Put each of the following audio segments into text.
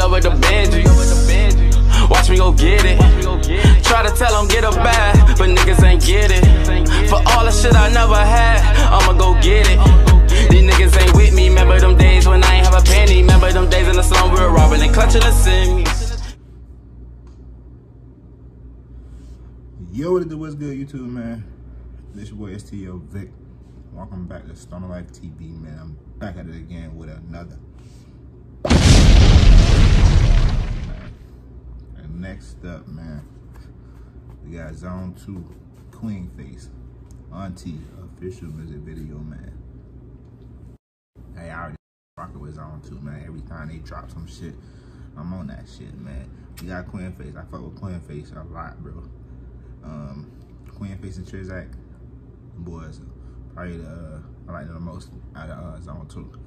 love with the. Watch me go get it. Try to tell them get a bag, but niggas ain't get it. For all the shit I never had, I'ma go get it. These niggas ain't with me. Remember them days when I ain't have a penny. Remember them days in the slum we were robbing and clutching the. Yo, what it do? What's good, YouTube, man? This your boy STL Vic. Welcome back to Stoner Life TV, man. I'm back at it again with another. Next up, man, we got Zone 2 Kwengface Auntie official music video, man. Hey, I already rocking with Zone 2, man. Every time they drop some shit, I'm on that shit, man. We got Kwengface. I fuck with Kwengface a lot, bro. Um, Kwengface and Trizzac, boys, probably the, uh, I like the most out of uh, Zone 2.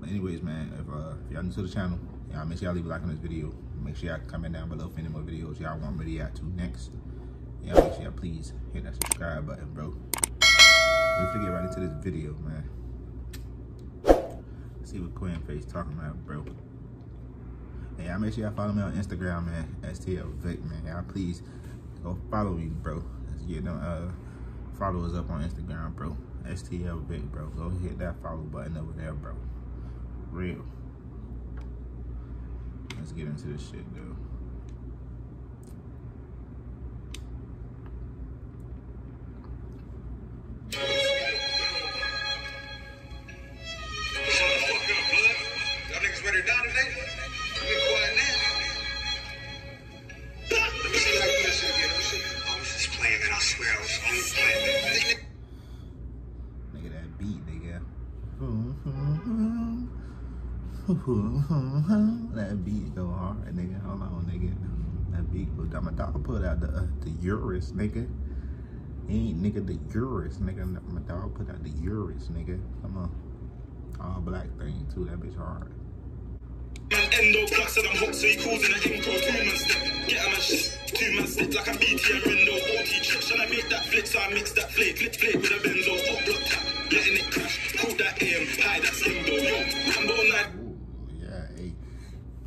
But anyways, man, if, uh, if y'all new to the channel, y'all make sure y'all leave a like on this video. Make sure y'all comment down below for any more videos y'all want me to react to next. Y'all make sure y'all please hit that subscribe button, bro. Let's get right into this video, man. Let's see what Kwengface talking about, bro. Hey, y'all make sure y'all follow me on Instagram, man. STL Vic, man. Y'all please go follow me, bro. Let's get them uh, followers up on Instagram, bro. STL Vic, bro. Go hit that follow button over there, bro. Real. Let's get into this shit, dude. Nigga, that beat, nigga. that beat go hard, nigga. Hold on, nigga. That beat go down. My dog put out the uh, the Urus, nigga. Ain't nigga the Urus, nigga. My dog put out the Urus, nigga. Come on. All black thing too. That bitch hard. Man, endo plus and I'm hot, so he calls an intro. Two man step, get him a shit. Two man step like a BT and Rendo. 40 trips, and I make that flick, so I mix that flake. Flip, flake with a benzo. Hot block tap, letting it crash. Call that AM, high, that's Indo. Yo, hey.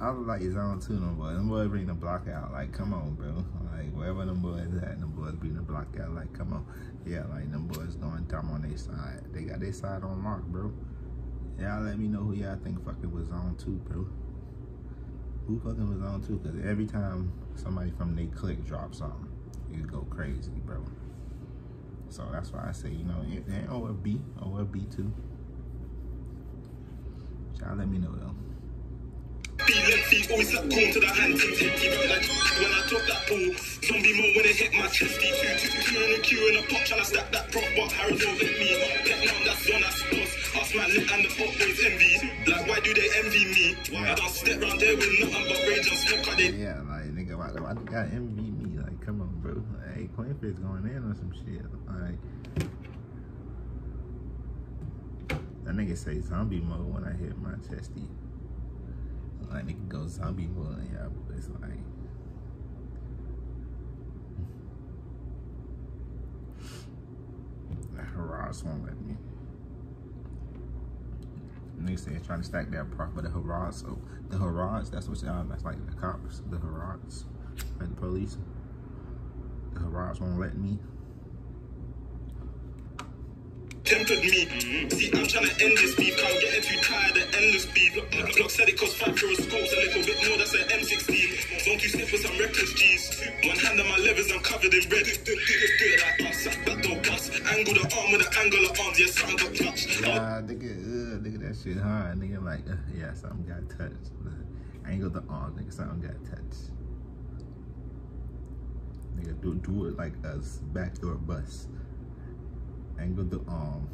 I was like his own too, them boys. Them boys bring the block out. Like, come on, bro. Like, wherever them boys at, them boys bring the block out. Like, come on. Yeah, like, them boys going dumb on their side. They got their side on lock, bro. Y'all let me know who y'all think fucking was on too, bro. Who fucking was on too? Because every time somebody from they click drops something, you go crazy, bro. So that's why I say, you know, if they OFB, OFB too. Y'all let me know though. Be lengthy, always that corn to the hand, ting ting ting. Like when I drop that ball, zombie mode when it hit my chesty. Two, two, two in a queue in a pot, tryna stack that prop, but Harry don't let me. Pet now, that's on, that's boss. Us man lit and the fuck boys envy. Like why do they envy me? Why I don't step round there with nothing but rage and smoke, cause they Yeah, like nigga, why, why you gotta envy me? Like, come on, bro. Hey, Kwengface going in on some shit. Like, that nigga say zombie mode when I hit my chesty. Like, nigga go zombie mode, yeah, but it's like. The harass won't let me. Nigga said trying to stack that prop, but the harass, so oh, the harass, that's what y'all, that's like the cops, the harass, like the police. The harass won't let me. Tempted me. See, I'm trying to end this beef. Can't get it too tired of endless beef. Block, look, look said it cost five scopes, a little bit more. That's an M16. Don't you slip for some reckless G's. One hand on my levers, I'm covered in red. Do, do, do it like us. Back door. Angle the arm with the angle of arms. Yeah, something got touched. Nah, nigga, uh, nigga, that shit hard. Nigga, like, uh, yeah, something got touched. Angle the arm, nigga, something got touched. Nigga, do, do it like us, backdoor bus. Angle the arm.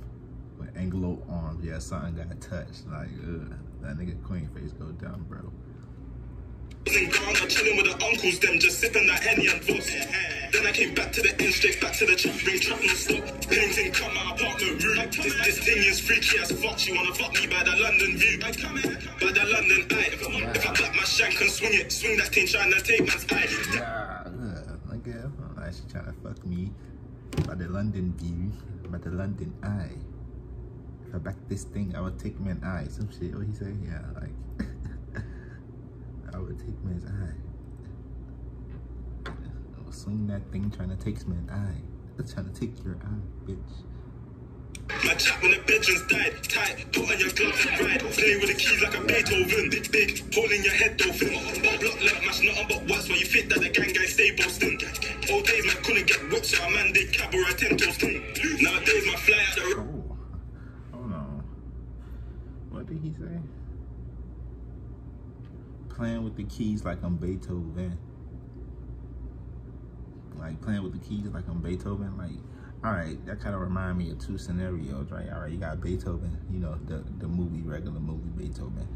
With anglo arms, yeah, something got touched. Like, uh, that nigga Kwengface go down, bro. in Ghana, chilling with the uncles, them just sipping that Henny and Voss. Then I came back to the end, straight back to the trap, bring trap no stop. Painting cut my apartment room. This, this thing is freaky as fuck. She wanna fuck me by the London view. By the London eye. If I, if I black my shank and swing it, swing that thing trying to take man's eye. Yeah, nigga, like she trying to fuck me by the London view, by the London eye. If I back this thing, I would take me an eye. Some shit. What he say? Yeah, like I would take man's eye. Swing that thing trying to take man's eye. It's trying to take your eye, bitch. My chat when the bedroom's died. Tight, put on your gloves and ride. Play with the keys like a Beethoven. Big, big, hole in your head, dolphin. Block, let mash, nothing but what's why you fit that the gang guys stay Boston. Old days, man, couldn't get whipped, so a man did cab or a ten toasting. Nowadays, my fly out the Oh, oh hold on. What did he say? Playing with the keys like I'm Beethoven. Like playing with the keys like I'm Beethoven. Like, all right, that kind of remind me of two scenarios, right? All right, you got Beethoven, you know, the the movie, regular movie Beethoven,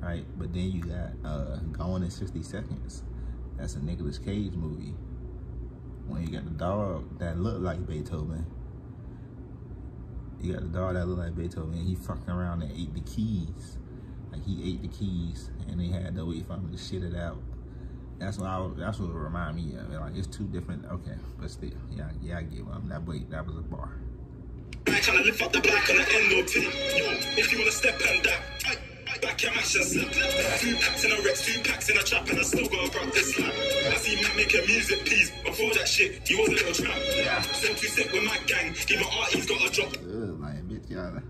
right? But then you got uh Gone in 60 Seconds. That's a Nicolas Cage movie. When you got the dog that looked like Beethoven, you got the dog that looked like Beethoven. He fucking around and ate the keys. Like he ate the keys, and they had to wait for him to shit it out. That's what I. That's what it remind me of. Like it's two different. Okay, but still, yeah, yeah, I get one. That wait, that was a bar. I tryna lift up the black on the NOT. Yo, if you wanna step and that, I, I back your mash and slap. Two packs in a Rex, two packs in a trap, and I still gotta grab this slap. I see man making music piece. Before that shit, he was a little trap. Yeah. So too sick with my gang. Even Artie's got a drop. Ugh, like bitch, y'all.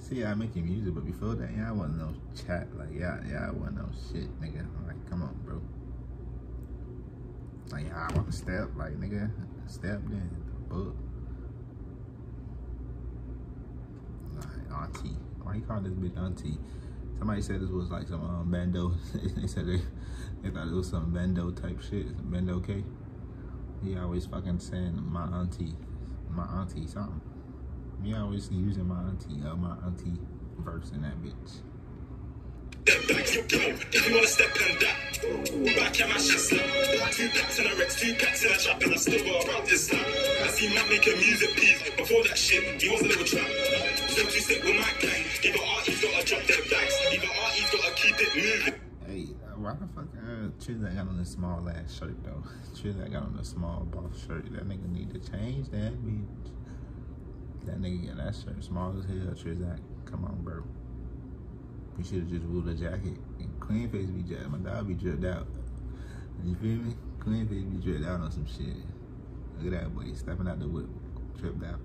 See, I making music, but before that, yeah, I wasn't no chat. Like, yeah, yeah, I wasn't no shit, nigga. Like, come on, bro. Like, I want to step, like, nigga, step then, book. Like, auntie. Why you call this bitch auntie? Somebody said this was like some um, bando. they said they, they thought it was some bando type shit. Bandokay. He always fucking saying my auntie, my auntie something. Me always using my auntie, uh, my auntie verse in that bitch. Step step that, your mash and slap. Two packs in a Rex, two packs in a trap, and I still got around this slap. I see man making music piece. Before that shit, he was a little trap. So too sick with my gang. Even Artie's gotta drop their bags. Even Artie's gotta keep it moving. Hey, why the fuck uh, Trizzac got on this small ass shirt though? Trizzac got on a small boss shirt. That nigga need to change that bitch. That nigga got that shirt small as hell. Trizzac, come on, bro. You should have just wore the jacket. And Kwengface be jacked. My dog be dripped out. You feel me? Kwengface be dripped out on some shit. Look at that boy stepping out the whip, tripped out.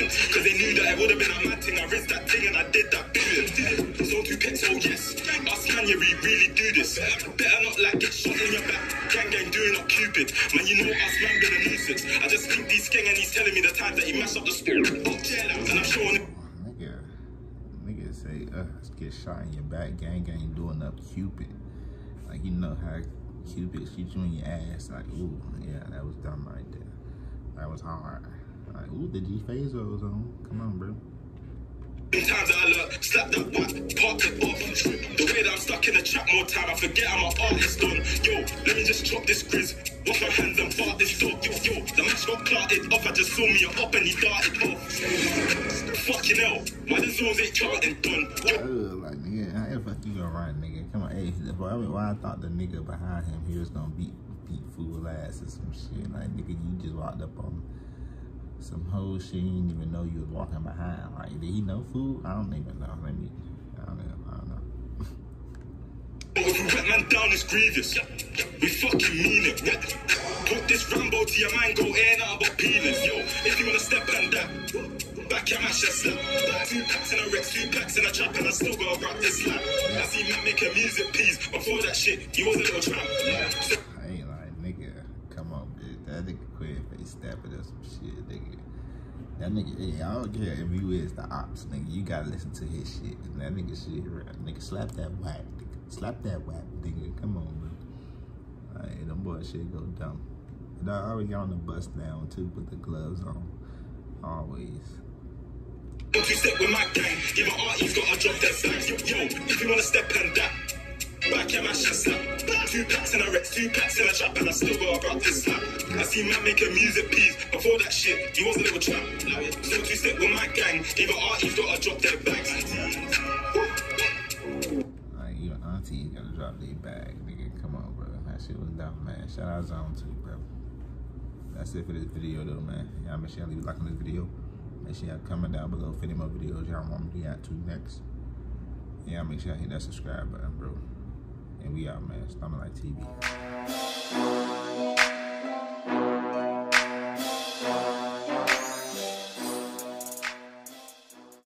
Cause they knew that it would have been a mad thing. I rinsed that thing and I did that billion. So pets, oh yes. Us can you re- really do this? Better not like get shot in your back. Gang gang doing up Cupid. Man, you know us man been a nuisance. I just think these gang and he's telling me the times that he mashed up the school. Oh, out. And I'm showing him. Nigga, nigga say, uh, get shot in your back, gang gang doing up Cupid. Like, you know how Cupid shoot you in your ass. Like, ooh, yeah, that was dumb right there. That was hard. Like, ooh, the G Phaser was on. Come on, bro. Times I look, slap whack, park off. The way that I'm stuck in the trap more time, I forget I'm an artist on. Yo, let me just chop this grizz. Wash my hands and fart this dog. Yo, yo, the match got off. I just saw me up and he darted off. Fucking hell, why the zones ain't charting done? Ugh, like, nigga, how the fuck you gonna run, nigga? Come on, hey, boy, I mean, why I thought the nigga behind him, he was gonna beat, beat fool ass or some shit. Like, nigga, you just walked up on some whole shit you didn't even know you was walking behind. Like, did he know food? I don't even know. Let me, I don't know. I don't know. Man down, it's grievous. We fucking mean it. Put this Rambo to your man, go air now about peelings. Yo, if you wanna step and that, back your mash and slap. Two packs in a Rex, two packs in a trap, and I still gotta grab this slap. I see man making music piece. Before that shit, he was a little I ain't like, nigga, come on, bitch. That nigga quit face stepping or some shit, nigga. That nigga, hey, I don't care if you is the ops, nigga. You gotta listen to his shit. And that nigga shit, nigga, slap that whack, nigga. Slap that whack, nigga. Come on, bro. Alright, them boy shit go dumb. And I already got on the bus down too, put the gloves on. Always. Don't you step with my gang. give Even Artie's got a drop their bags. Yo, yo, if you wanna step and that, back your mash and slap. Two packs in a Rex, two packs in a trap, and I still gotta grab this slap. I see man making music piece. Before that shit, he was a little trap. So two step with my gang. Even Artie's gotta drop their bags. Like, your auntie gotta drop their bag, nigga. Come on, bro. That shit was dumb, man. Shout out Zone 2, bro. That's it for this video, though, man. Y'all make sure y'all leave a like on this video. Make sure y'all comment down below if any more videos y'all want me to react to next. Yeah, make sure y'all hit that subscribe button, bro. And we out, man. Stoner Life TV.